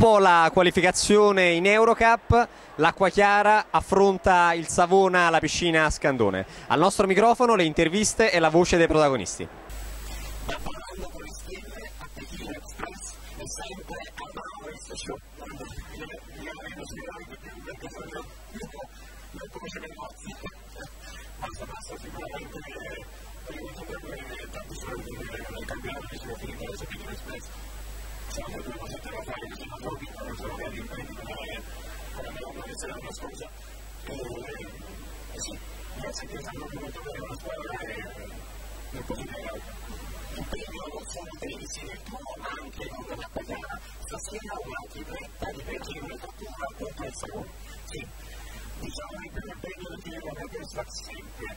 Dopo la qualificazione in Eurocup, l'Acqua Chiara affronta il Savona alla piscina Scandone. Al nostro microfono le interviste e la voce dei protagonisti. pero eso de diciamo che sempre,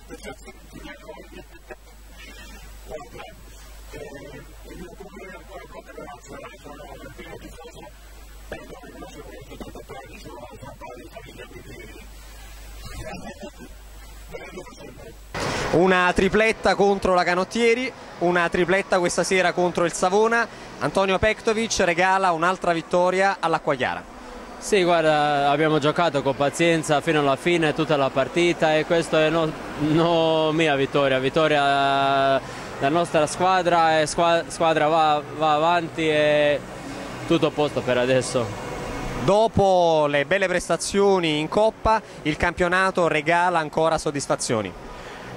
tripletta contro la Canottieri, una tripletta questa sera contro il Savona. Antonio Pektovic regala un'altra vittoria all'Acqua Chiara. Sì, guarda, abbiamo giocato con pazienza fino alla fine tutta la partita e questa è no, no mia vittoria, vittoria della nostra squadra e squadra va, va avanti e tutto a posto per adesso. Dopo le belle prestazioni in Coppa, il campionato regala ancora soddisfazioni.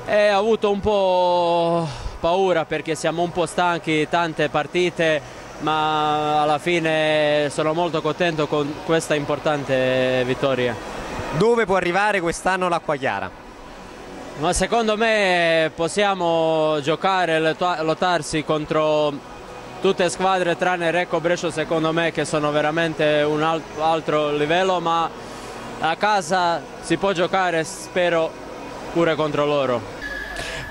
E ho avuto un po' paura perché siamo un po' stanchi, tante partite, ma alla fine sono molto contento con questa importante vittoria. Dove può arrivare quest'anno l'Acqua Chiara? Ma secondo me possiamo giocare e lottarsi contro tutte le squadre tranne Recco Brescia secondo me che sono veramente un altro livello ma a casa si può giocare spero pure contro loro.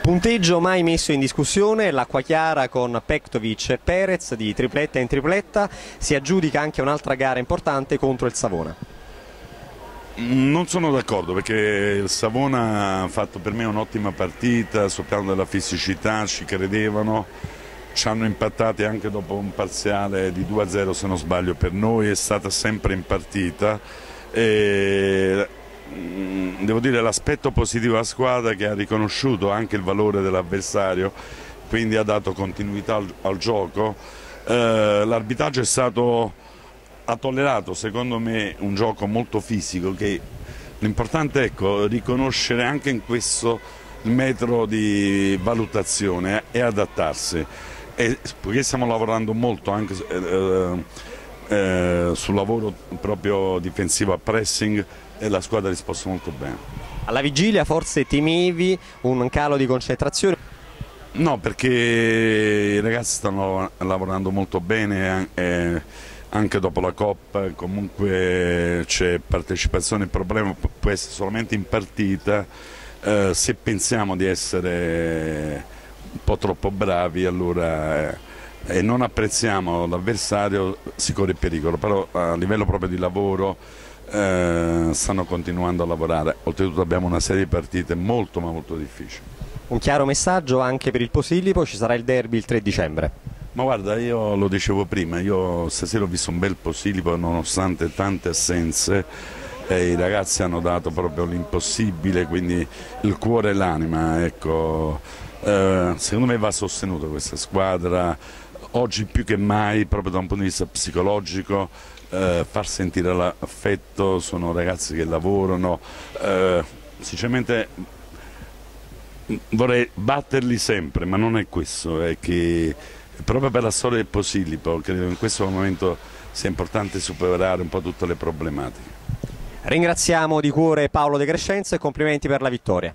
Punteggio mai messo in discussione, l'Acqua Chiara con Pektovic e Perez di tripletta in tripletta si aggiudica anche un'altra gara importante contro il Savona. Non sono d'accordo perché il Savona ha fatto per me un'ottima partita sul piano della fisicità, ci credevano, ci hanno impattati anche dopo un parziale di 2-0 se non sbaglio per noi, è stata sempre in partita. E devo dire l'aspetto positivo della squadra che ha riconosciuto anche il valore dell'avversario, quindi ha dato continuità al, al gioco. Eh, l'arbitraggio è stato, ha tollerato secondo me un gioco molto fisico che l'importante è ecco, riconoscere anche in questo metro di valutazione e adattarsi. E, poiché stiamo lavorando molto anche eh, eh, sul lavoro proprio difensivo a pressing, e la squadra ha risposto molto bene. Alla vigilia forse temevi un calo di concentrazione? No, perché i ragazzi stanno lavorando molto bene eh, anche dopo la Coppa, comunque c'è partecipazione, il problema può essere solamente in partita, eh, se pensiamo di essere un po' troppo bravi allora... E non apprezziamo l'avversario si corre pericolo, però a livello proprio di lavoro eh, stanno continuando a lavorare, oltretutto abbiamo una serie di partite molto ma molto difficili. Un chiaro messaggio anche per il Posillipo, ci sarà il derby il 3 dicembre. Ma guarda, io lo dicevo prima, io stasera ho visto un bel Posillipo nonostante tante assenze e i ragazzi hanno dato proprio l'impossibile, quindi il cuore e l'anima, ecco. eh, secondo me va sostenuta questa squadra, oggi più che mai proprio da un punto di vista psicologico eh, far sentire l'affetto, sono ragazzi che lavorano, eh, sinceramente vorrei batterli sempre, ma non è questo, è che proprio per la storia del Posillipo credo in questo momento sia importante superare un po' tutte le problematiche. Ringraziamo di cuore Paolo De Crescenzo e complimenti per la vittoria.